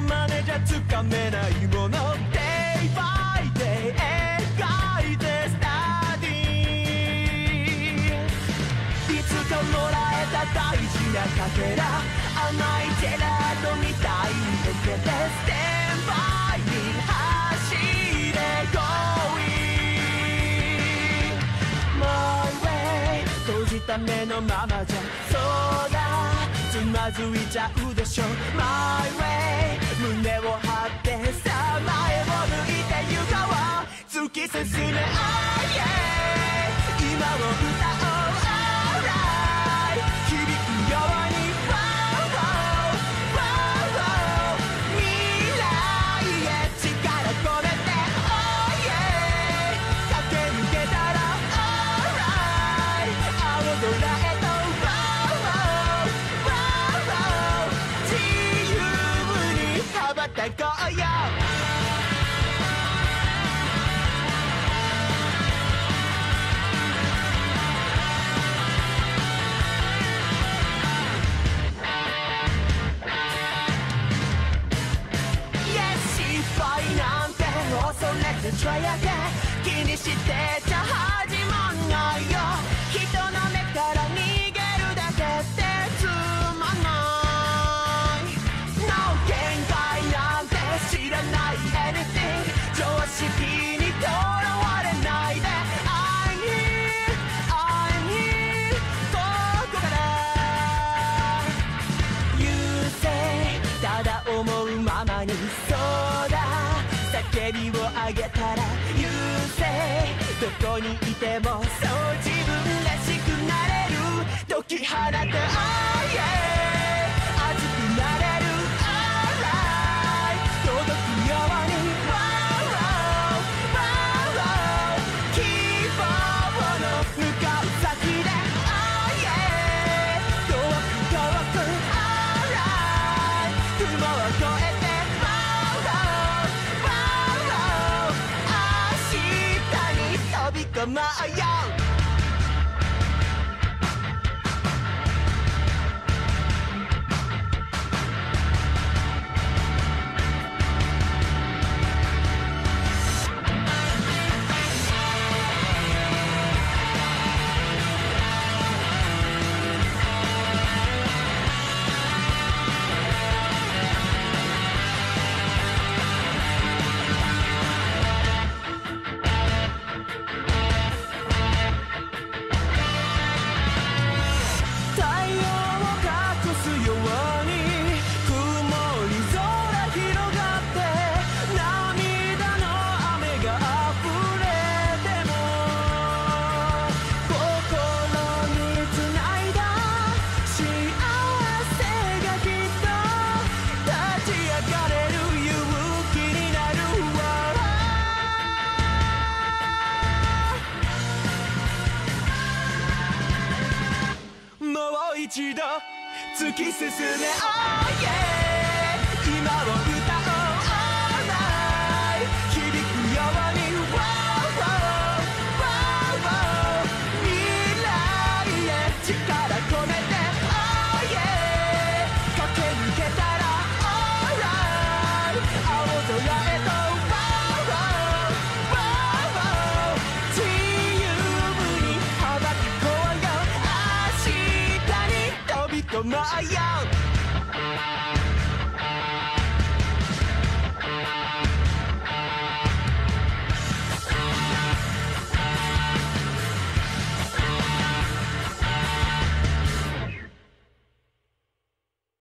のまじゃつかめないもの Day by day 描いてスタディいつかもらえた大事なかけら甘いジェラートみたいに受けてステ by me 走れ Going My way 閉じた目のままじゃそうだつまずいちゃうでしょ My way 胸を張ってさあ前を向いて行こう突き進め Oh yeah 今を歌う。気にしてちゃ始まんないよ。人のうままにそうだ。叫びをあげたら優勢どこにいてもそう自分らしくなれる。解き放て。日に飛び込もう。よ一度突き進め。Oh yeah よ明日に飛び込もう。